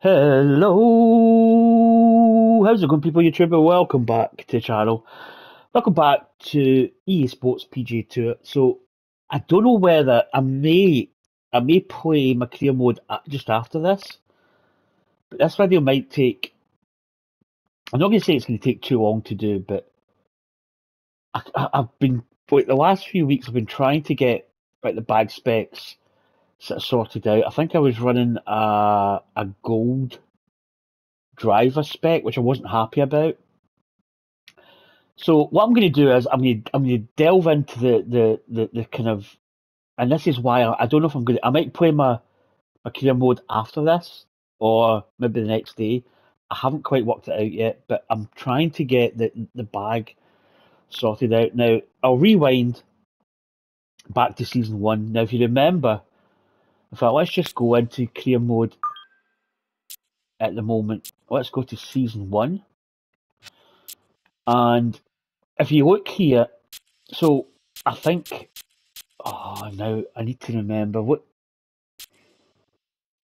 Hello, how's it going, people? YouTuber, welcome back to the channel. Welcome back to EA Sports PGA Tour. So, I don't know whether I may, I may play my career mode just after this, but this video might take. I'm not going to say it's going to take too long to do, but I, I've been like the last few weeks. I've been trying to get like the bag specs sort of sorted out. I think I was running a a gold driver spec, which I wasn't happy about. So what I'm going to do is I'm going to I'm going to delve into the the the, the kind of, and this is why I, I don't know if I'm going to. I might play my my career mode after this, or maybe the next day. I haven't quite worked it out yet, but I'm trying to get the the bag sorted out. Now I'll rewind back to season one. Now, if you remember, in fact, let's just go into career mode at the moment. Let's go to season one. And if you look here, so I think, oh, now I need to remember what.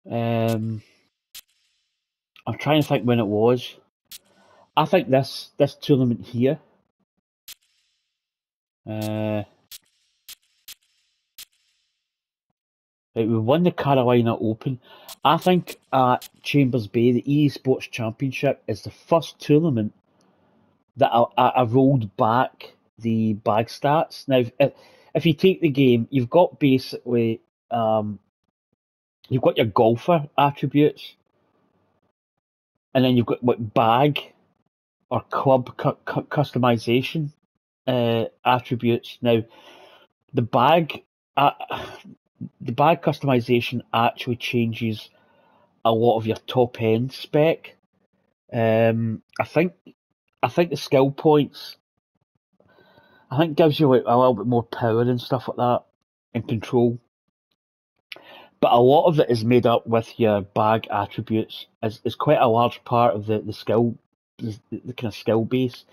Um, I'm trying to think when it was. I think this this tournament here. Uh, Right, we won the Carolina Open. I think at Chambers Bay, the EA Sports Championship is the first tournament that I, I, I rolled back the bag stats. Now, if, if you take the game, you've got basically um, you've got your golfer attributes, and then you've got what bag or club cu- cu- customization uh, attributes. Now, the bag. The bag customization actually changes a lot of your top end spec. Um, I think I think the skill points I think gives you like a little bit more power and stuff like that and control. But a lot of it is made up with your bag attributes. Is is quite a large part of the the skill the, the kind of skill base.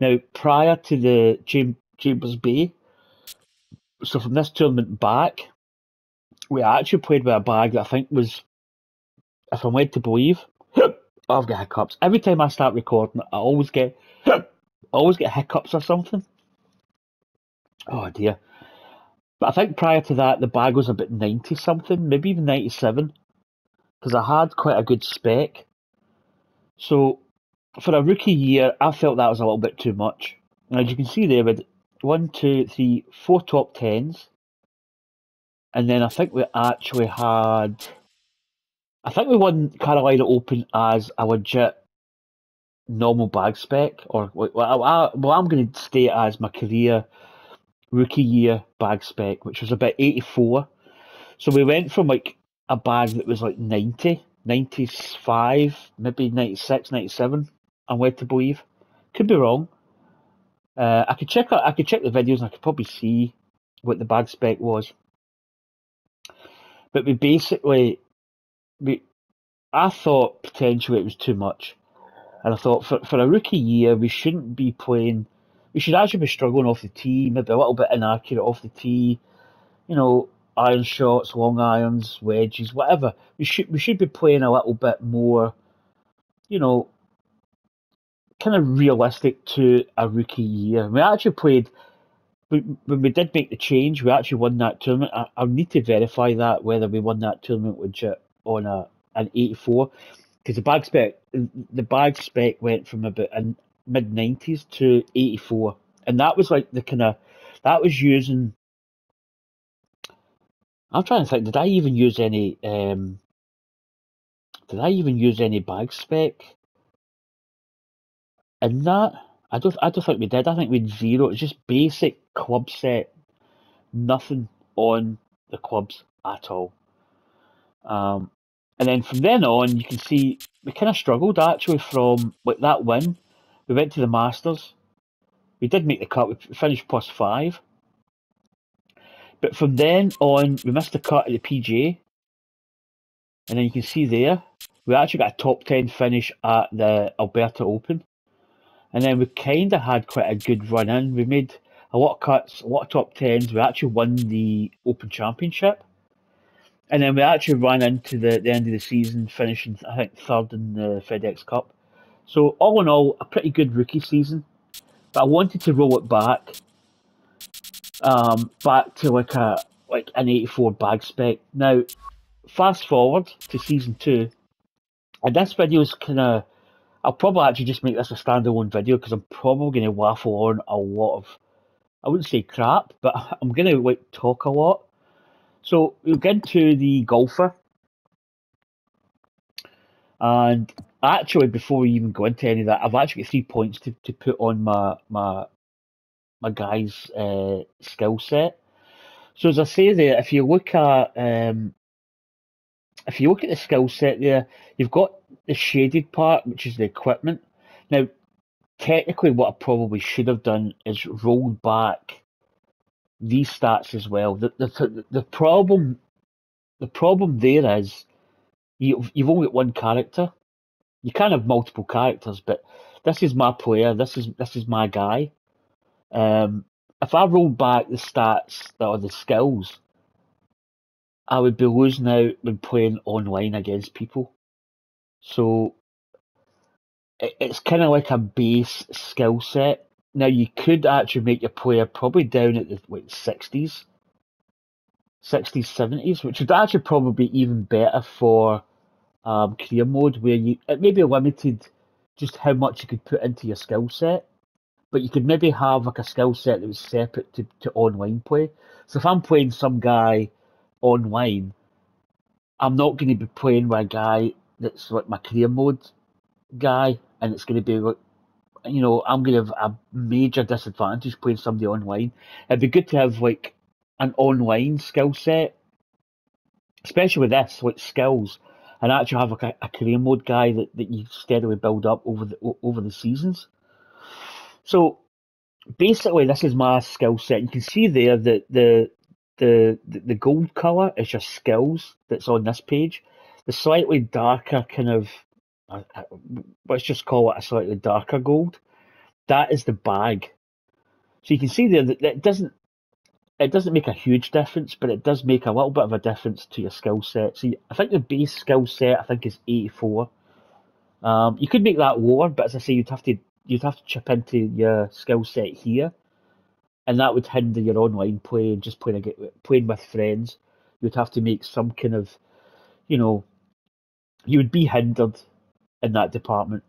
Now prior to the Cham- Chambers Bay, so from this tournament back, we actually played with a bag that I think was, if I'm led to believe, I've got hiccups. Every time I start recording, I always get, always get hiccups or something. Oh dear. But I think prior to that, the bag was about 90 something, maybe even 97, because I had quite a good spec. So for a rookie year, I felt that was a little bit too much. And as you can see there, with one, two, three, four top tens, and then I think we actually had, I think we won Carolina Open as a legit normal bag spec, or well, I, well I'm going to stay as my career rookie year bag spec, which was about 84. So we went from like a bag that was like 90, 95, maybe 96, 97. I'm led to believe. Could be wrong. Uh, I could check. I could check the videos, and I could probably see what the bag spec was. But we basically, we, I thought potentially it was too much, and I thought for for a rookie year we shouldn't be playing. We should actually be struggling off the tee, maybe a little bit inaccurate off the tee. You know, iron shots, long irons, wedges, whatever. We should we should be playing a little bit more. You know, kind of realistic to a rookie year. We actually played when we did make the change, we actually won that tournament. I, I need to verify that whether we won that tournament legit on a an eighty four, because the bag spec the bag spec went from about a mid nineties to eighty four, and that was like the kind of that was using. I'm trying to think. Did I even use any? Um, did I even use any bag spec in that? I don't. I don't think we did. I think we had zero. It's just basic club set, nothing on the clubs at all. Um, and then from then on, you can see we kind of struggled actually from like that win. We went to the Masters. We did make the cut. We finished plus five. But from then on, we missed the cut at the PGA. And then you can see there, we actually got a top 10 finish at the Alberta Open. And then we kind of had quite a good run in. We made a lot of cuts, a lot of top tens. We actually won the Open Championship. and then we actually ran into the, the end of the season, finishing I think third in the FedEx Cup. So all in all, a pretty good rookie season. But I wanted to roll it back, um, back to like a like an 84 bag spec. Now, fast forward to season two, and this video is kind of. I'll probably actually just make this a standalone video because I'm probably going to waffle on a lot of. I wouldn't say crap, but I'm going to like talk a lot. So we'll get into the golfer. And actually, before we even go into any of that, I've actually got three points to, to put on my my my guy's uh, skill set. So as I say there, if you look at um, if you look at the skill set there, you've got the shaded part, which is the equipment. Now, technically, what I probably should have done is rolled back these stats as well. The the the problem the problem there is you you've only got one character. You can have multiple characters, but this is my player. This is this is my guy. Um, if I rolled back the stats that are the skills, I would be losing out when playing online against people. So it, it's kind of like a base skill set now you could actually make your player probably down at the sixties, sixties, seventies, which would actually probably be even better for um, career mode, where you it may be limited just how much you could put into your skill set, but you could maybe have like a skill set that was separate to, to online play. So if I'm playing some guy online, I'm not going to be playing with a guy that's like my career mode guy, and it's going to be like you know, I'm going to have a major disadvantage playing somebody online. It'd be good to have like an online skill set, especially with this, like skills, and actually have like a, a career mode guy that, that you steadily build up over the over the seasons. So basically, this is my skill set. You can see there that the the the gold color is your skills that's on this page. The slightly darker kind of let's just call it a slightly darker gold. That is the bag. So you can see there that it doesn't it doesn't make a huge difference, but it does make a little bit of a difference to your skill set. See, I think the base skill set I think is eighty four. Um, you could make that lower, but as I say, you'd have to you'd have to chip into your skill set here, and that would hinder your online play and just playing playing with friends. You'd have to make some kind of, you know, you would be hindered in that department.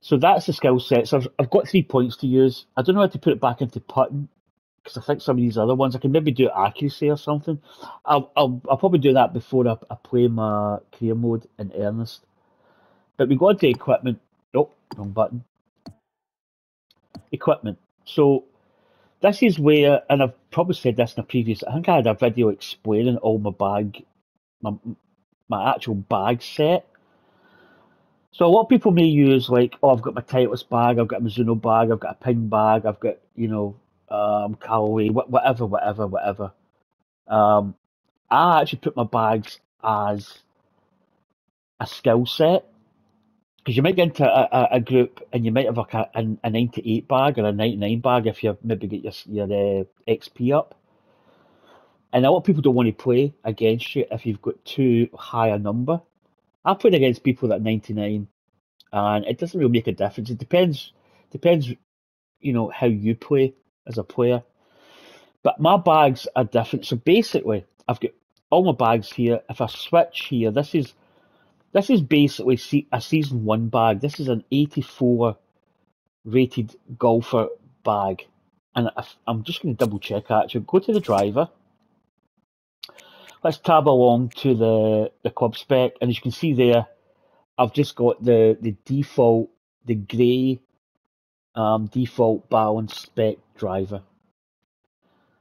So that's the skill set. So I've, I've got three points to use. I don't know how to put it back into putting because I think some of these other ones I can maybe do accuracy or something. I'll I'll, I'll probably do that before I, I play my career mode in earnest. But we go into equipment. Oh, wrong button. Equipment. So this is where, and I've probably said this in a previous. I think I had a video explaining all my bag, my my actual bag set so a lot of people may use like, oh, I've got my Titleist bag, I've got a Mizuno bag, I've got a Ping bag, I've got you know, um, Callaway, whatever, whatever, whatever. Um, I actually put my bags as a skill set because you might get into a, a, a, group and you might have like a, a, a 98 bag or a 99 bag if you maybe get your your uh, XP up. And a lot of people don't want to play against you if you've got too high a number. I played against people that 99, and it doesn't really make a difference. It depends, depends, you know, how you play as a player. But my bags are different. So basically, I've got all my bags here. If I switch here, this is this is basically a season one bag. This is an 84 rated golfer bag, and I'm just going to double check actually. Go to the driver let's tab along to the, the club spec, and as you can see there, I've just got the, the default, the grey um, default balance spec driver.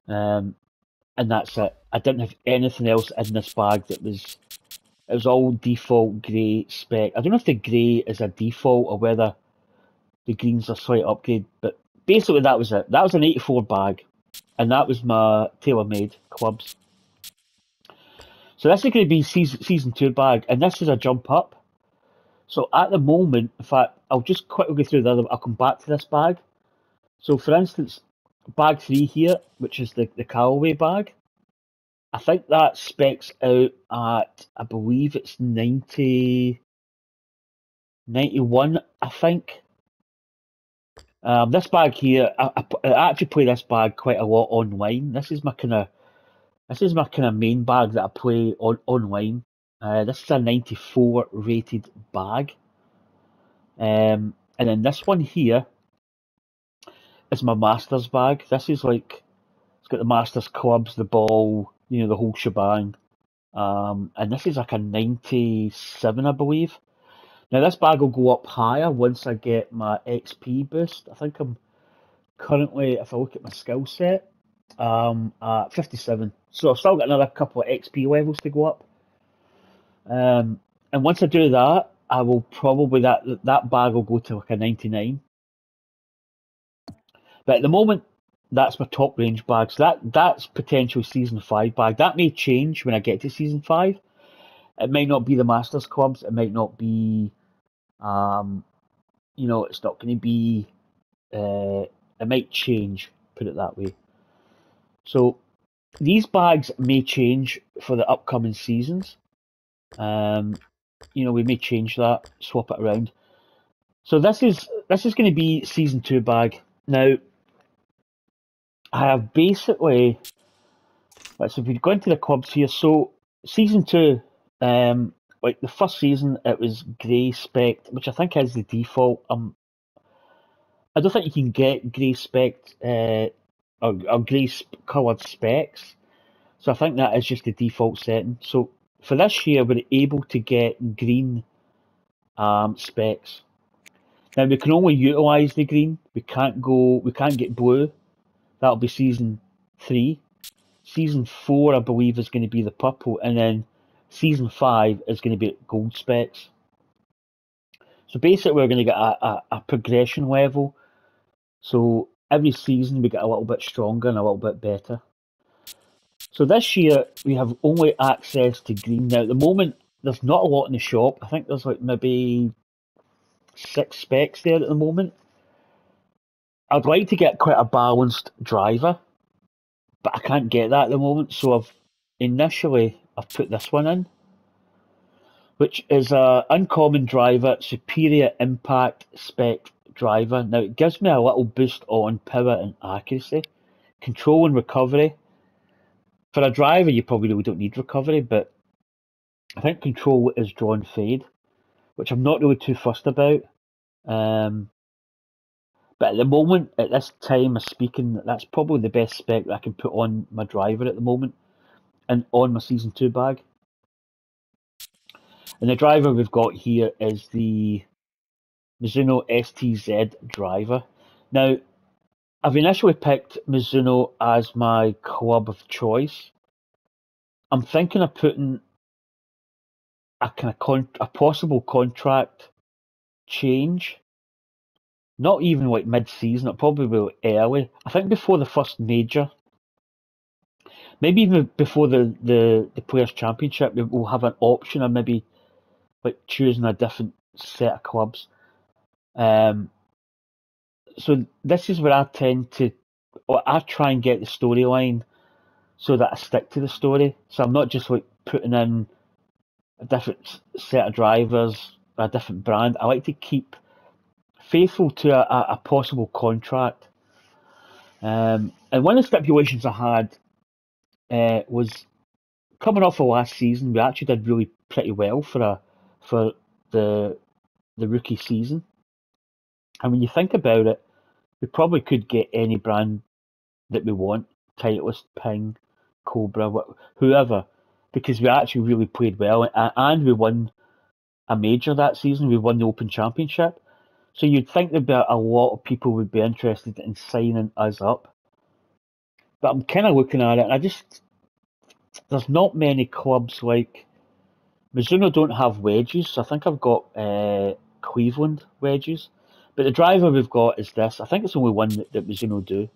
Um, and that's it. I didn't have anything else in this bag that was, it was all default grey spec. I don't know if the grey is a default or whether the greens are slight upgrade, but basically that was it. That was an 84 bag, and that was my tailor made clubs. So this is going to be season, season two bag, and this is a jump up. So at the moment, in fact, I'll just quickly go through the other. I'll come back to this bag. So for instance, bag three here, which is the, the Callaway bag. I think that specs out at, I believe it's 90, 91, I think. Um, this bag here, I, I, I, actually play this bag quite a lot online. This is my kind of, this is my kind of main bag that I play on online. Uh, this is a 94 rated bag. Um, and then this one here is my Masters bag. This is like, it's got the Masters clubs, the ball, you know, the whole shebang. Um, and this is like a 97, I believe. Now this bag will go up higher once I get my XP boost. I think I'm currently, if I look at my skill set, um, at 57. So I've still got another couple of XP levels to go up. Um, and once I do that, I will probably that that bag will go to like a 99. But at the moment, that's my top range bag. So that that's potential season five bag. That may change when I get to season five. It might not be the Masters clubs. It might not be, um, you know, it's not going to be. Uh, it might change. Put it that way. So these bags may change for the upcoming seasons. Um, you know, we may change that, swap it around. So this is this is going to be season two bag now. I have basically, let's if we go into the clubs here. So season two, um, like the first season, it was grey spec, which I think is the default. Um, I don't think you can get grey spec uh, or, or grey coloured specs. So I think that is just the default setting. So for this year, we're able to get green um, specs. Now we can only utilise the green. We can't go. We can't get blue That'll be season three. Season four, I believe, is going to be the purple, and then season five is going to be gold specs. So basically, we're going to get a, a, a progression level. So every season, we get a little bit stronger and a little bit better. So this year, we have only access to green. Now, at the moment, there's not a lot in the shop. I think there's like maybe six specs there at the moment. I'd like to get quite a balanced driver, but I can't get that at the moment. So I've initially I've put this one in, which is a uncommon driver, superior impact spec driver. Now it gives me a little boost on power and accuracy, control and recovery. For a driver, you probably really don't need recovery, but I think control is drawn fade, which I'm not really too fussed about. Um, but at the moment, at this time of speaking, that's probably the best spec that I can put on my driver at the moment and on my Season 2 bag. And the driver we've got here is the Mizuno STZ driver. Now, I've initially picked Mizuno as my club of choice. I'm thinking of putting a kind of con- a possible contract change not even like mid-season. It'll probably be early. I think before the first major, maybe even before the the the Players Championship, we'll have an option of maybe like choosing a different set of clubs. Um, so this is where I tend to, or I try and get the storyline so that I stick to the story. So I'm not just like putting in a different set of drivers, a different brand. I like to keep faithful to a, a possible contract. Um, and one of the stipulations I had uh, was coming off of last season. We actually did really pretty well for a for the the rookie season. And when you think about it, we probably could get any brand that we want, Titleist, Ping, Cobra, whoever, because we actually really played well and we won a major that season. We won the Open Championship. So you'd think that a lot of people would be interested in signing us up. But I'm kind of looking at it, and I just there's not many clubs like Mizuno don't have wedges. I think I've got uh, Cleveland wedges, but the driver we've got is this. I think it's only one that, that Mizuno do.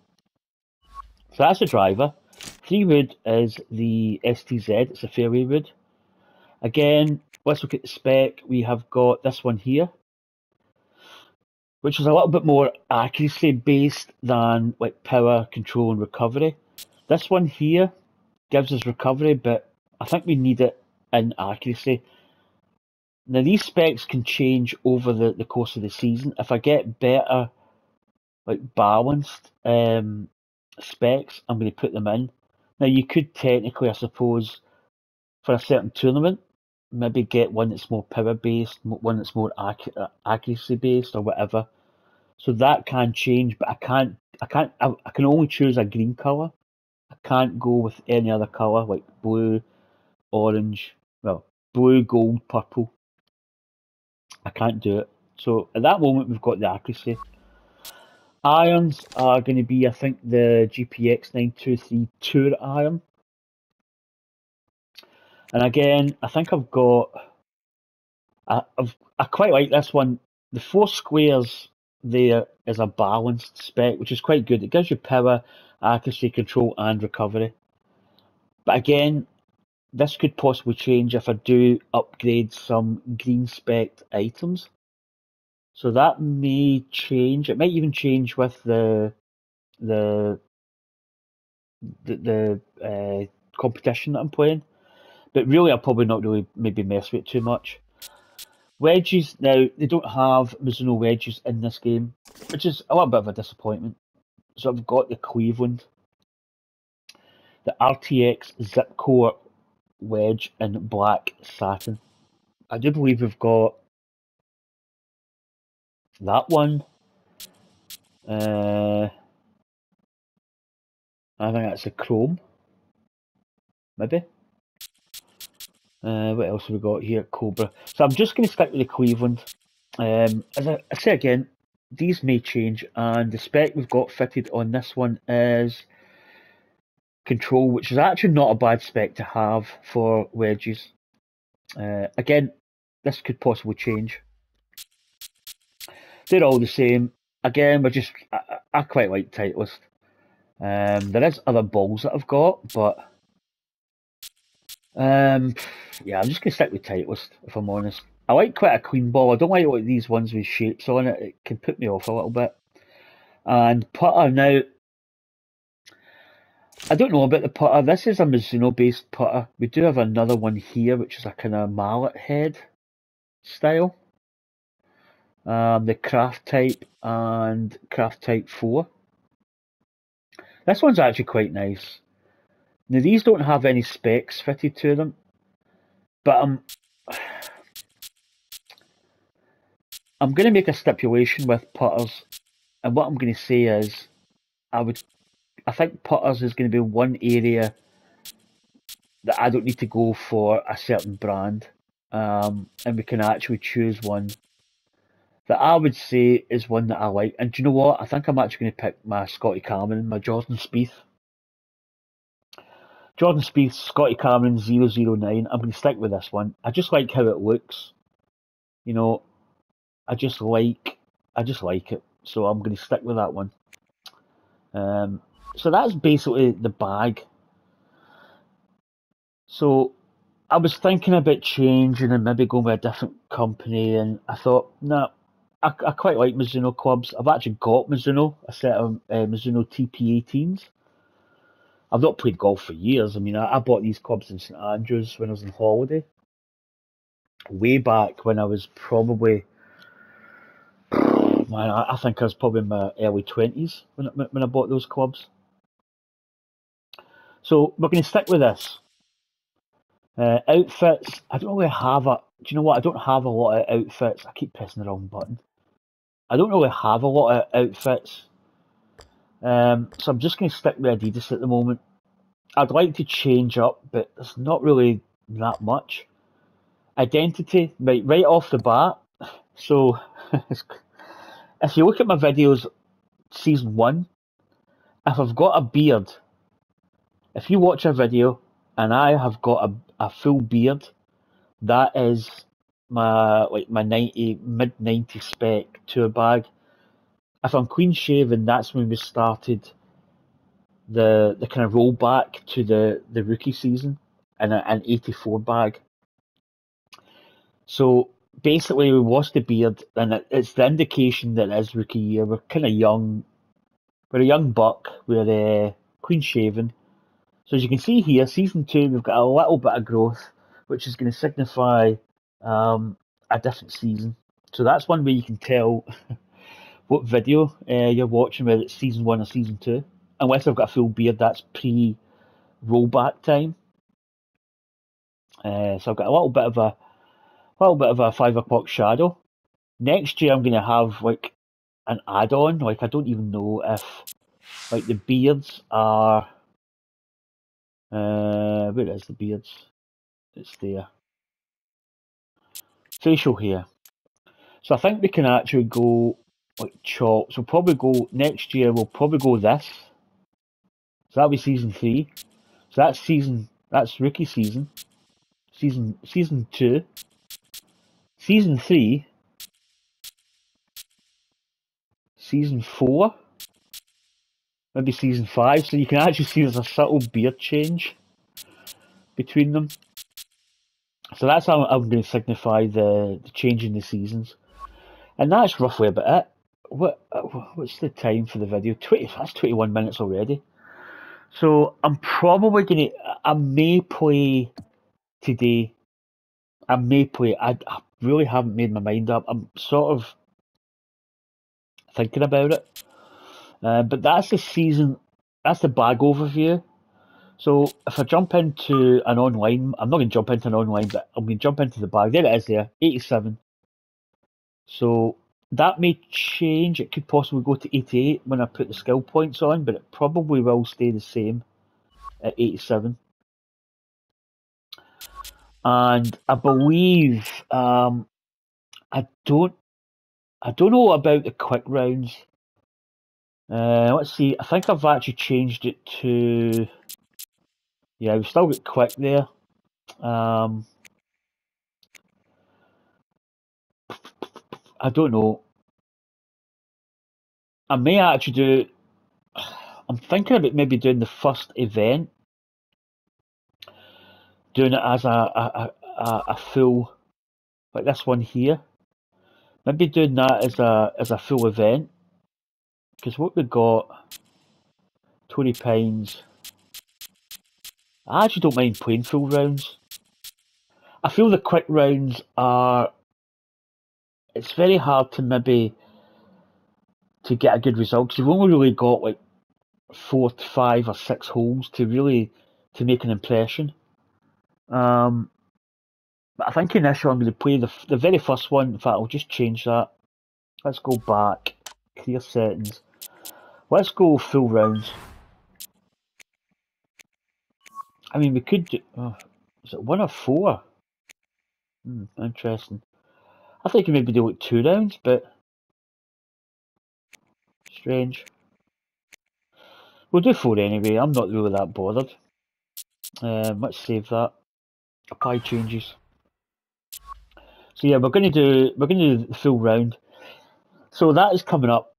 So that's the driver. Three wood is the STZ. It's a fairway wood. Again, let's look at the spec. We have got this one here which is a little bit more accuracy based than like power, control, and recovery. This one here gives us recovery, but I think we need it in accuracy. Now these specs can change over the, the course of the season. If I get better, like balanced um, specs, I'm going to put them in. Now you could technically, I suppose, for a certain tournament, maybe get one that's more power based, one that's more uh, accuracy based, or whatever. So that can change, but I can't. I can't. I, I can only choose a green color. I can't go with any other color like blue, orange. Well, blue, gold, purple. I can't do it. So at that moment, we've got the accuracy. Irons are going to be, I think, the JPX 923 Tour iron. And again, I think I've got. I, I've, I quite like this one. The four squares there is a balanced spec, which is quite good. It gives you power, accuracy, control, and recovery. But again, this could possibly change if I do upgrade some green spec items. So that may change. It might even change with the the the, the uh, competition that I'm playing. But really, I'll probably not really maybe mess with it too much. Wedges now they don't have Mizuno wedges in this game, which is a little bit of a disappointment. So I've got the Cleveland, the RTX Zipcore wedge in black satin. I do believe we've got that one. Uh, I think that's a chrome, maybe. Uh, what else have we got here? Cobra. So I'm just going to stick with the Cleveland. Um, as I, I say again, these may change, and the spec we've got fitted on this one is control, which is actually not a bad spec to have for wedges. Uh, again, this could possibly change. They're all the same. Again, we're just I, I quite like Titleist. Um, there is other balls that I've got, but um, yeah, I'm just gonna stick with Titleist if I'm honest. I like quite a clean ball. I don't like, like these ones with shapes on it. It can put me off a little bit. And putter now. I don't know about the putter. This is a Mizuno based putter. We do have another one here, which is a kind of mallet head style. Um, the craft type and craft type 4. This one's actually quite nice. Now these don't have any specs fitted to them, but I'm I'm going to make a stipulation with putters, and what I'm going to say is, I would, I think putters is going to be one area that I don't need to go for a certain brand, um, and we can actually choose one that I would say is one that I like. And do you know what? I think I'm actually going to pick my Scotty Cameron, my Jordan Spieth. Jordan Spieth, Scotty Cameron 009. I'm going to stick with this one. I just like how it looks. You know, I just like, I just like it. So I'm going to stick with that one. Um, so that's basically the bag. So I was thinking about changing and maybe going with a different company, and I thought, no, nah, I, I quite like Mizuno clubs. I've actually got Mizuno, a set of uh, Mizuno TP18s. I've not played golf for years. I mean, I, I bought these clubs in St Andrews when I was on holiday. Way back when I was probably, man, I, I think I was probably in my early 20s when, when I bought those clubs. So we're going to stick with this. Uh, outfits, I don't really have a. Do you know what? I don't have a lot of outfits. I keep pressing the wrong button. I don't really have a lot of outfits. Um, so I'm just going to stick with Adidas at the moment. I'd like to change up, but it's not really that much. Identity, right, right off the bat. So, if you look at my videos, season one, if I've got a beard, if you watch a video and I have got a, a full beard, that is my like my ninety mid ninety spec tour bag if I'm clean shaven, that's when we started the the kind of rollback to the, the rookie season in an 84 bag. So basically, we washed the beard, and it, it's the indication that it is rookie year. We're kind of young. We're a young buck. We're uh, clean shaven. So as you can see here, season two, we've got a little bit of growth, which is going to signify um, a different season. So that's one way you can tell what video uh, you're watching, whether it's season one or season two. Unless I've got a full beard, that's pre rollback time. Uh, so I've got a little bit of a, a little bit of a five o'clock shadow. Next year, I'm going to have like an add-on. Like I don't even know if like the beards are. Uh, where is the beards? It's there. Facial hair. So I think we can actually go like chops. We'll probably go next year. We'll probably go this. So that'll be season three. So that's season. That's rookie season. Season season two. Season three. Season four. Maybe season five. So you can actually see there's a subtle beard change between them. So that's how I'm going to signify the, the change in the seasons. And that's roughly about it. What what's the time for the video? Twenty. That's twenty-one minutes already. So I'm probably gonna. I may play today. I may play. I, I really haven't made my mind up. I'm sort of thinking about it. Uh, but that's the season. That's the bag overview. So if I jump into an online, I'm not going to jump into an online, but I'm going to jump into the bag. There it is. There, 87. So that may change. It could possibly go to 88 when I put the skill points on, but it probably will stay the same at 87. And I believe um, I don't I don't know about the quick rounds. Uh, let's see. I think I've actually changed it to yeah. We've still got quick there. Um, I don't know. I may actually do. I'm thinking about maybe doing the first event, doing it as a a, a, a full, like this one here. Maybe doing that as a as a full event, because what we got, Torrey Pines. I actually don't mind playing full rounds. I feel the quick rounds are it's very hard to maybe to get a good result because you've only really got like four to five or six holes to really to make an impression. Um, but I think initially I'm going to play the the very first one. In fact, I'll just change that. Let's go back, clear settings. Let's go full rounds. I mean, we could do. Oh, is it one or four? Hmm, interesting. I think you maybe do like two rounds, but strange. We'll do four anyway. I'm not really that bothered. Let's save that. Apply changes. So yeah, we're going to do we're going to do the full round. So that is coming up.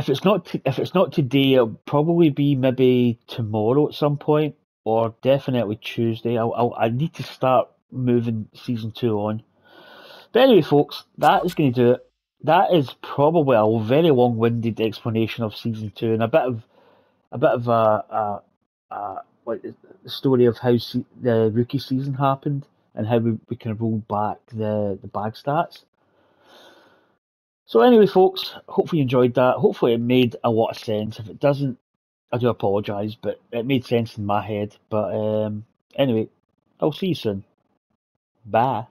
If it's not if it's not today, it'll probably be maybe tomorrow at some point, or definitely Tuesday. I'll, I'll I need to start moving season two on. But anyway, folks, that is going to do it. That is probably a very long-winded explanation of season two and a bit of a bit of a, a, a like the story of how se- the rookie season happened and how we, we kind of rolled back the the bag stats. So anyway, folks, hopefully you enjoyed that. Hopefully it made a lot of sense. If it doesn't, I do apologise, but it made sense in my head. But um, anyway, I'll see you soon. Bye.